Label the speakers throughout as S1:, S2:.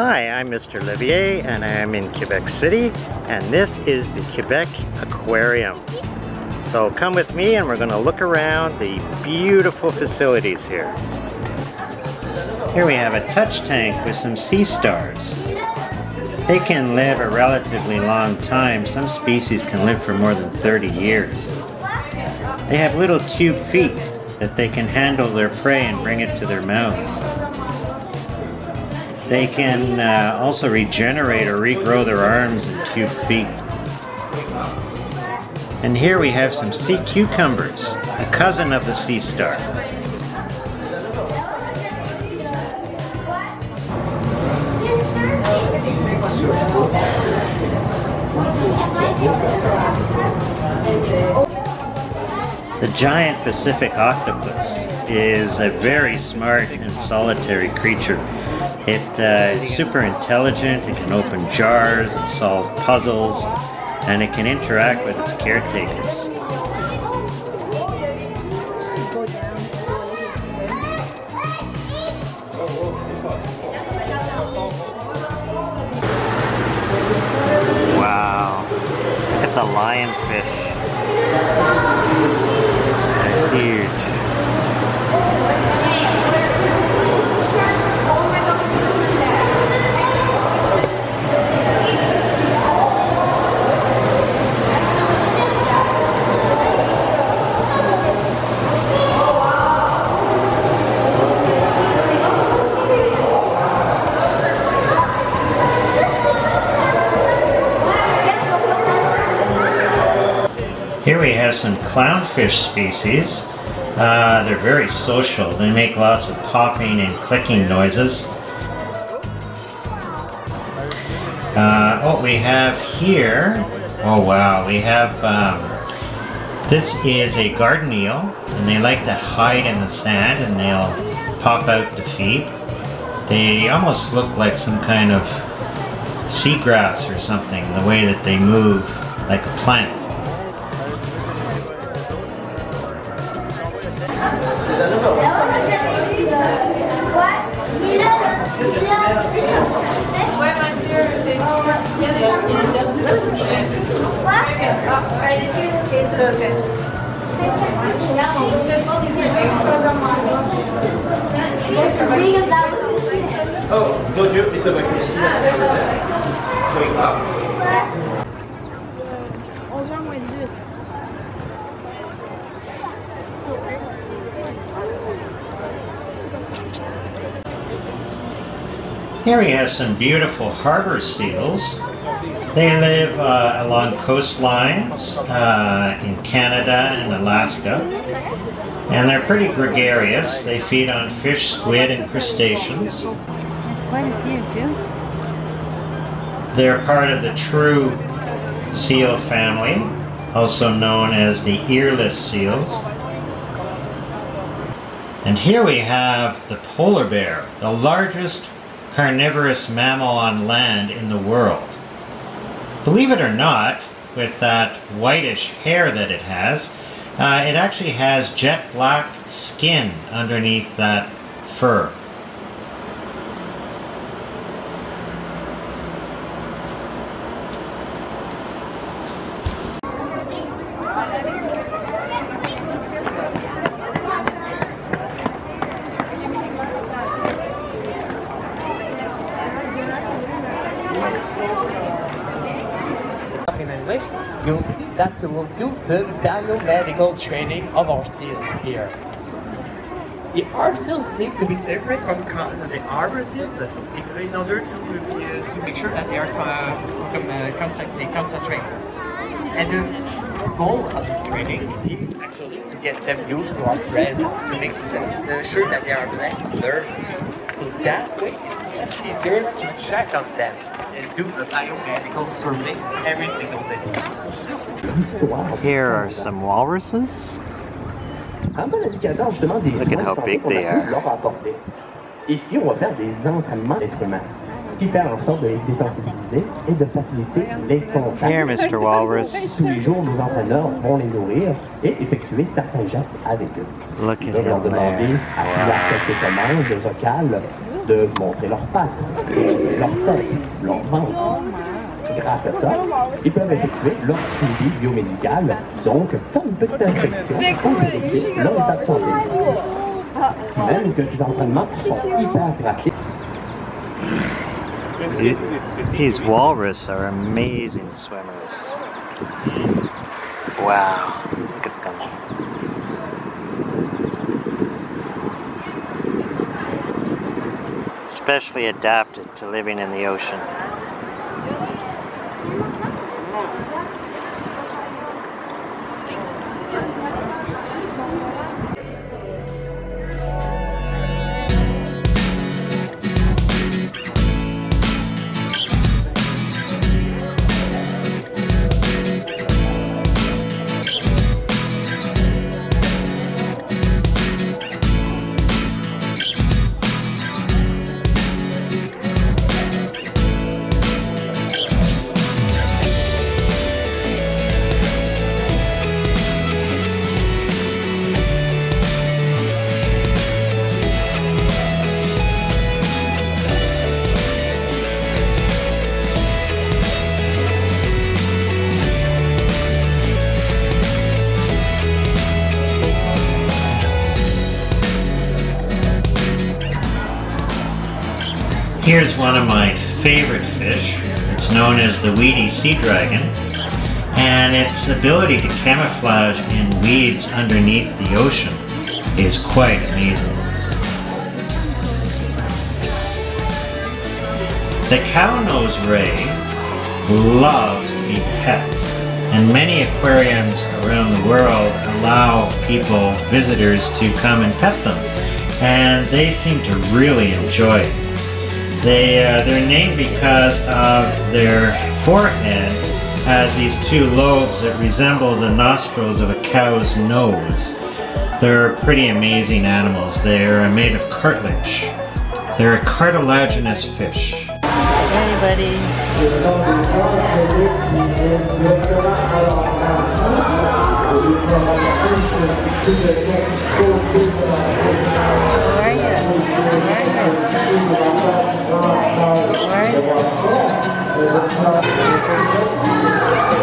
S1: Hi, I'm Mr. Leveille and I am in Quebec City and this is the Quebec Aquarium. So come with me and we're going to look around the beautiful facilities here. Here we have a touch tank with some sea stars. They can live a relatively long time. Some species can live for more than 30 years. They have little tube feet that they can handle their prey and bring it to their mouths. They can uh, also regenerate or regrow their arms and tube feet. And here we have some sea cucumbers, a cousin of the sea star. The giant Pacific octopus is a very smart and solitary creature. It uh, is super intelligent, it can open jars and solve puzzles, and it can interact with its caretakers. Wow, look at the lionfish. We have some clownfish species. Uh, they're very social. They make lots of popping and clicking noises. Uh, what we have here, oh wow, we have, um, this is a garden eel, and they like to hide in the sand and they'll pop out to feed. They almost look like some kind of seagrass or something, the way that they move like a plant.
S2: Oh, told you it's over Christina. Going up.
S3: 11h moins 10.
S1: Here we have some beautiful harbor seals. They live uh, along coastlines uh, in Canada and Alaska. And they're pretty gregarious. They feed on fish, squid, and crustaceans.
S3: Quite a few, too.
S1: They're part of the true seal family, also known as the earless seals. And here we have the polar bear, the largest carnivorous mammal on land in the world. Believe it or not, with that whitish hair that it has, uh, it actually has jet black skin underneath that fur.
S2: In English, you'll see that we will do the biomedical training of our seals here. The arbor seals need to be separate from the arbor seals in order to, uh, to make sure that they are uh, uh, they concentrate. And the goal of this training is actually to get them used to our presence, to make them, uh, sure that they are less nervous. So that way it's easier to check on them and do a biomedical survey every single day.
S1: Here are some walruses. Look at how big they are.
S4: Ici, on va faire des entraînements ce qui fait en sorte de les désensibiliser et de faciliter les contacts.
S1: Here, Mr. Walrus.
S4: Tous les jours, nos entraîneurs vont les nourrir et effectuer certains gestes avec eux.
S1: Look
S4: Ils leur demander
S1: there.
S4: à faire quelques commandes vocales de montrer leurs pattes, leurs fesses, leur ventre. Grâce à ça, ils peuvent effectuer leur suivi biomédical, donc faire une petite inspection pour vérifier leur état de santé. Même que ces entraînements sont hyper pratiques.
S1: These walrus are amazing swimmers. Wow, look at them. Especially adapted to living in the ocean. Here's one of my favorite fish. It's known as the weedy sea dragon. And its ability to camouflage in weeds underneath the ocean is quite amazing. The cow-nose ray loves to be pet, and many aquariums around the world allow people, visitors, to come and pet them, and they seem to really enjoy it. They, uh, they're named because of their forehead has these two lobes that resemble the nostrils of a cow's nose. They're pretty amazing animals. They're made of cartilage. They're a cartilaginous fish. Hey,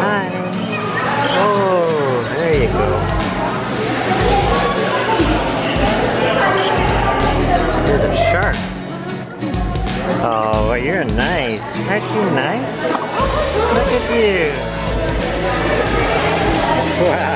S1: Hi. Oh, there you go. There's a shark. Oh, well, you're nice. Aren't you nice? Look at you. Wow.